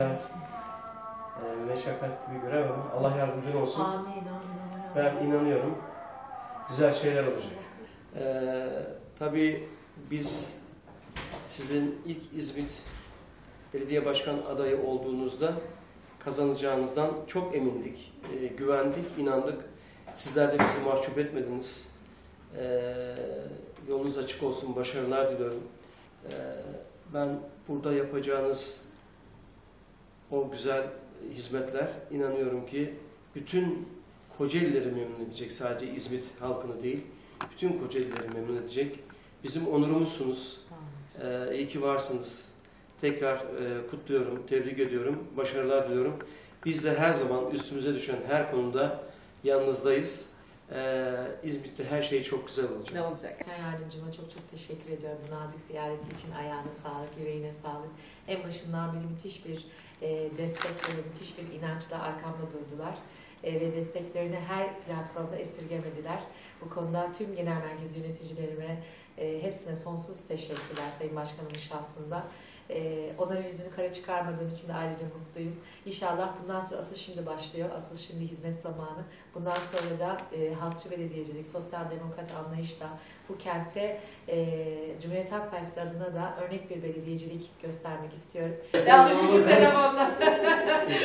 Evet. Ee, meşakkatli bir görev ama Allah yardımcın olsun. Amin, amin, amin. Ben inanıyorum. Güzel şeyler olacak. Ee, tabii biz sizin ilk İzmit Belediye Başkan adayı olduğunuzda kazanacağınızdan çok emindik, ee, güvendik, inandık. Sizler de bizi mahcup etmediniz. Ee, yolunuz açık olsun, başarılar diliyorum. Ee, ben burada yapacağınız o güzel hizmetler inanıyorum ki bütün Kocaelileri memnun edecek. Sadece İzmit halkını değil, bütün Kocaelileri memnun edecek. Bizim onurumuzsunuz. Ee, iyi ki varsınız. Tekrar e, kutluyorum, tebrik ediyorum, başarılar diliyorum. Biz de her zaman üstümüze düşen her konuda yanınızdayız. Ee, İzmit'te her şey çok güzel olacak. Ne olacak? Can yardımcıma çok çok teşekkür ediyorum bu nazik ziyareti için. Ayağına sağlık, yüreğine sağlık. En başından beri müthiş bir e, destek ve müthiş bir inançla arkamda durdular. E, ve desteklerini her platformda esirgemediler. Bu konuda tüm genel merkez yöneticilerime e, hepsine sonsuz teşekkürler Sayın Başkanımın şahsında. E, onların yüzünü kara çıkarmadığım için de ayrıca mutluyum. İnşallah bundan sonra asıl şimdi başlıyor. Asıl şimdi hizmet zamanı. Bundan sonra da halkçı belediyecilik, sosyal demokrat anlayışla bu kentte Cumhuriyet Halk Partisi adına da örnek bir belediyecilik göstermek istiyorum. Yanlışmışım telefonda.